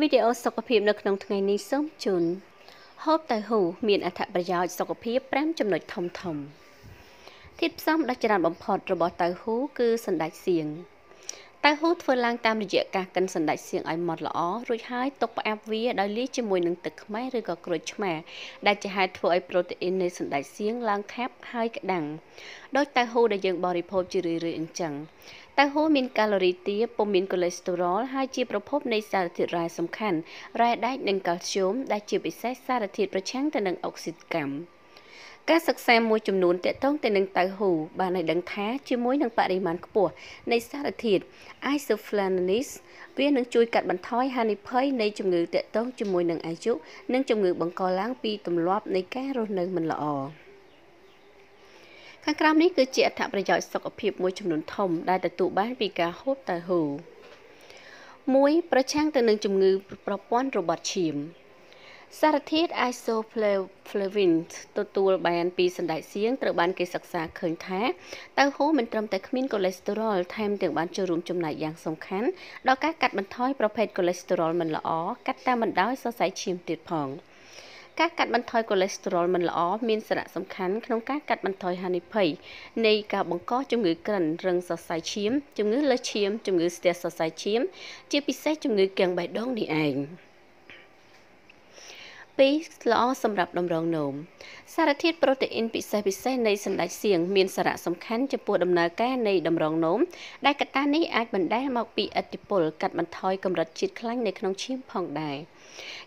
វីដេអូសុខភាពនៅក្នុងថ្ងៃនេះសូមជូនហូបតៅហ៊ូមានអត្ថប្រយោជន៍សុខភាព5ចំណុចធំធំធាតុផ្សំដ៏ច្រើនបំផុតរបស់តៅហ៊ូគឺសណ្តែកសៀង តៅហ៊ូធ្វើឡើងតាមរយៈការកិនសណ្តែកសៀងឲ្យម៉ត់ល្អរួចហើយទុកផ្អាប់វាដោយលាយជាមួយនឹងទឹកខ្មេះឬក៏ក្រូចឆ្មាដែលជាហេតុធ្វើឲ្យប្រូតេអ៊ីននៃសណ្តែកសៀងឡើងខាប់ហើយក្តាំងដោយតៅហ៊ូដែលយើងបរិភោគជារឿយៗអញ្ចឹងតៅហ៊ូមានកាឡូរីទាបពុំមានកូលេស្តេរ៉ុលហើយជាប្រភពនៃសារធាតុរ៉ែសំខាន់រ៉ែដែកនិងកាល់ស្យូមដែលជាពិសេសសារធាតុប្រឆាំងទៅនឹងអុកស៊ីតកម្ម ការសិក្សាមួយចំនួនទាក់ទងទៅនឹងតៅហ៊ូបានឲ្យដឹងថាជាមួយនឹងបរិមាណខ្ពស់នៃសារធាតុ isoflavonoids វានឹងជួយកាត់បន្ថយហានិភ័យនៃជំងឺទាក់ទងជាមួយនឹងអាយុនិងជំងឺបង្កឡើងពីទម្លាប់នៃការរស់នៅមិនល្អ។ខាងក្រោមនេះគឺជាអត្ថប្រយោជន៍សុខភាពមួយចំនួនធំដែលទទួលបានពីការហូបតៅហ៊ូ1ប្រឆាំងទៅនឹងជំងឺប្រព័ន្ធរបត់ឈាម សារធាតុ isoflavin ទទួលបានពីសណ្តែកសៀងត្រូវបានគេសិក្សាឃើញថាតៅហ៊ូមិនត្រឹមតែគ្មានកូលេស្តេរ៉ុលថែមទាំងបានចូលរួមចំណែកយ៉ាងសំខាន់ដល់ការកាត់បន្ថយប្រភេទកូលេស្តេរ៉ុលមិនល្អកាត់តាមបណ្ដោយសរសៃឈាមទៀតផង។ការកាត់បន្ថយកូលេស្តេរ៉ុលមិនល្អមានសារៈសំខាន់ក្នុងការកាត់បន្ថយហានិភ័យនៃការបង្កជំងឺក្រិនរឹងសរសៃឈាមជំងឺលើសឈាមជំងឺស្ទះសរសៃឈាម ជាពិសេសជំងឺគាំងបេះដូងនេះឯង 2ល្អសម្រាប់តម្រងនោមសារធាតុប្រូតេអ៊ីនពិសេសពិសេសនៃសណ្តែកសៀងមានសារៈសំខាន់ចំពោះដំណើរការនៃតម្រងនោមដែលកត្តានេះអាចបណ្ដាលមកពីឥទ្ធិពលកាត់បន្ថយកម្រិតជាតិខ្លាញ់នៅក្នុងឈាមផងដែរ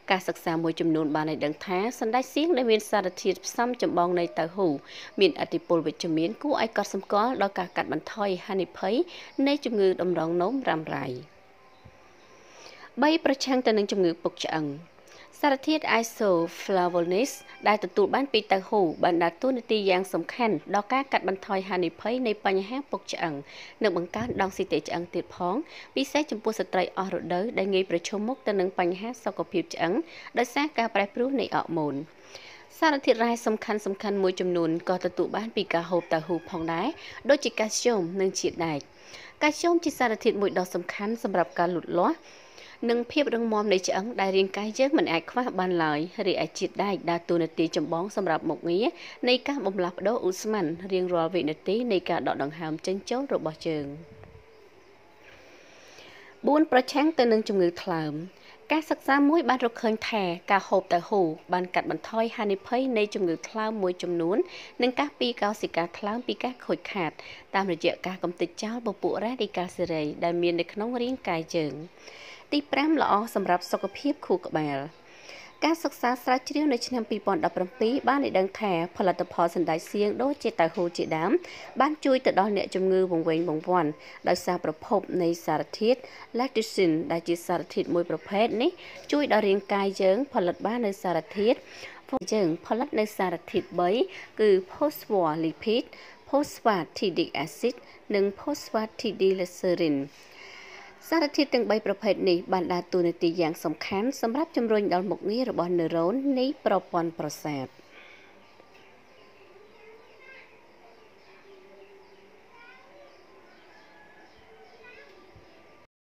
ការសិក្សាមួយចំនួនបានឲ្យដឹងថាសណ្តែកសៀងដែលមានសារធាតុផ្សំចម្បងនៃតៅហ៊ូមានឥទ្ធិពលវិជ្ជមានគួរឲ្យកត់សម្គាល់ដល់ការកាត់បន្ថយហានិភ័យនៃជំងឺតម្រងនោមរ៉ាំរ៉ៃ3ប្រឆាំងទៅនឹងជំងឺពុកឆ្អឹង សារធាតុ isoflavonoids ដែលទទួលបានពីតៅហ៊ូបានដើរតួនាទីយ៉ាងសំខាន់ដល់ការកាត់បន្ថយហានិភ័យនៃបញ្ហាពុកឆ្អឹងនិងបង្កើនដងស៊ីតេឆ្អឹងទៀតផងពិសេសចំពោះស្ត្រីអស់រដូវដែលងាយប្រឈមមុខទៅនឹងបញ្ហាសុខភាពឆ្អឹងដោយសារការប្រែប្រួលនៃអរម៉ូន សារធាតុរ៉ែសំខាន់សំខាន់មួយចំនួនក៏ទទួលបានពីការហូបតៅហ៊ូផងដែរដូចជាកាល់ស្យូមនិងជាតិដែកកាល់ស្យូមជាសារធាតុមួយដ៏សំខាន់សម្រាប់ការលូតលាស់និងភាពរឹងមាំនៃឆ្អឹងដែលរាងកាយយើងមិនអាចខ្វះបានឡើយរីឯជាតិដែកដើរតួនាទីចម្បងសម្រាប់មុខងារនៃការបំលាស់ប្ដូរឧស្ម័នរៀងរាល់វិនាទីនៃការដកដង្ហើមចេញចូលរបស់យើង4ប្រឆាំងទៅនឹងជំងឺថ្លើម ការសិក្សាមួយបានរកឃើញថាការហូបតៅហ៊ូបានកាត់បន្ថយហានិភ័យនៃជំងឺថ្លើមមួយចំនួននិងការពីកោសិកាថ្លើមពីការខូចខាតតាមរយៈការកំទេចចោលពពួករ៉ាឌីកាសេរីដែលមាននៅក្នុងរាងកាយយើង ទី5ល្អសម្រាប់សុខភាពខួរក្បាល ការសិក្សាស្រាវជ្រាវនៅឆ្នាំ2017បានឲ្យដឹងថាផលិតផលសណ្តែកសៀងដូចជាតៅហ៊ូជាដើមបានជួយទៅដល់អ្នកជំងឺវង្វេងវង្វាន់ដោយសារប្រភពនៃសារធាតុ lactosin ដែលជាសារធាតុមួយប្រភេទនេះជួយដល់រាងកាយយើង ផលិតបាននូវសារធាតុយើងផលិតនៅសារធាតុ3គឺ phospholipid phosphatidic acid និង phosphatidylserine សារធាតុទាំង3ប្រភេទនេះបានដើរតួនាទីយ៉ាងសំខាន់សម្រាប់ជំរុញដល់មុខងាររបស់នឺរ៉ូននៃប្រព័ន្ធប្រសាទ។